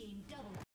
team double